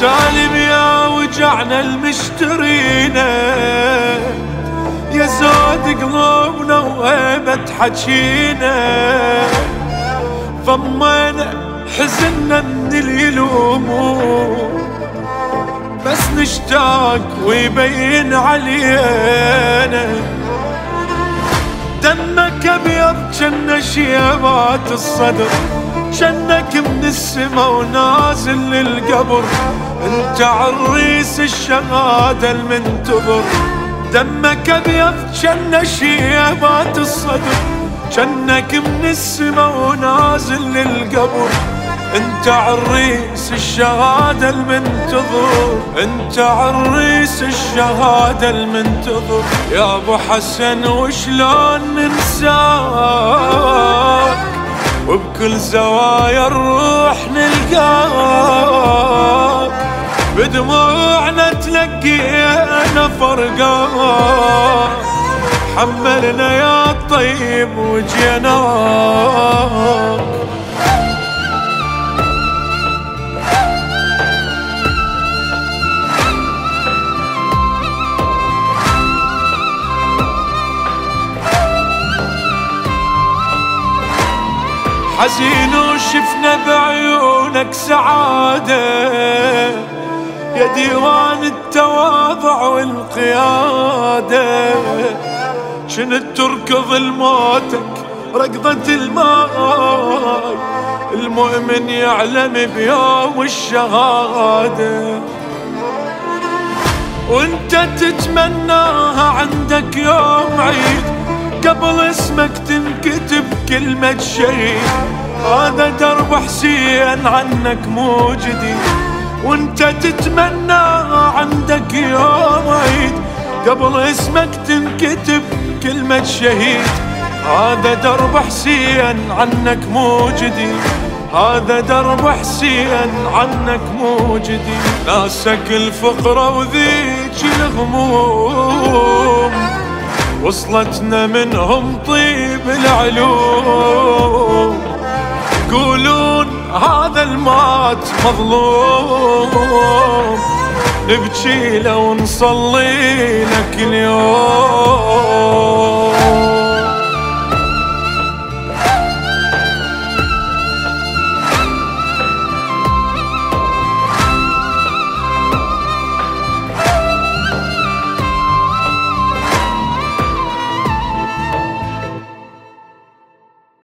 سالم يا وجعنا المشترينا يا زود قلوبنا وهيبة حجينا ضمينا حزننا من اليلوم. بس نشتاق ويبين علينا. دمك أبيض جنة شيبات الصدر جنك السما ونازل للقبر انت عريس الشهادة المنتظر. دمك أبيض جنة شيبات الصدر. جنك من السما ونازل للقبر. انت عريس الشهادة المنتظر. انت عريس الشهادة المنتظر. يا أبو حسن وشلون ننساك؟ وبكل زوايا الروح نلقاك. بدموعنا تلقينا فرقاك. حملنا يا طيب وجيناك. حزين وشفنا بعيونك سعادة. يا ديوان التواضع والقيادة. شنت تركض الموتك ركضة الماي المؤمن يعلم بيوم الشهادة. وانت تتمناها عندك يوم عيد قبل اسمك تنكتب كلمة شهيد هذا درب حسين عنك مو جديد. وانت تتمنى عندك يوم عيد. قبل اسمك تنكتب كلمة شهيد. هذا درب حسين عنك مو جديد. هذا درب حسين عنك مو جديد. ناسك الفقرة وذيك الغموم وصلتنا منهم طيب العلوم. يقولون هذا المات مظلوم. نبكي له ونصلي لك اليوم.